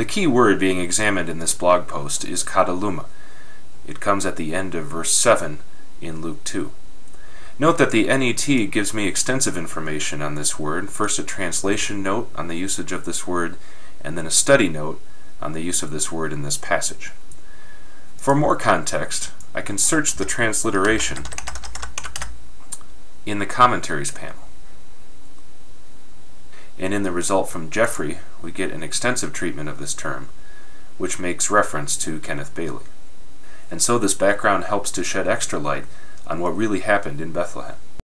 The key word being examined in this blog post is kataluma. It comes at the end of verse 7 in Luke 2. Note that the NET gives me extensive information on this word, first a translation note on the usage of this word, and then a study note on the use of this word in this passage. For more context, I can search the transliteration in the commentaries panel. And in the result from Jeffrey, we get an extensive treatment of this term, which makes reference to Kenneth Bailey. And so this background helps to shed extra light on what really happened in Bethlehem.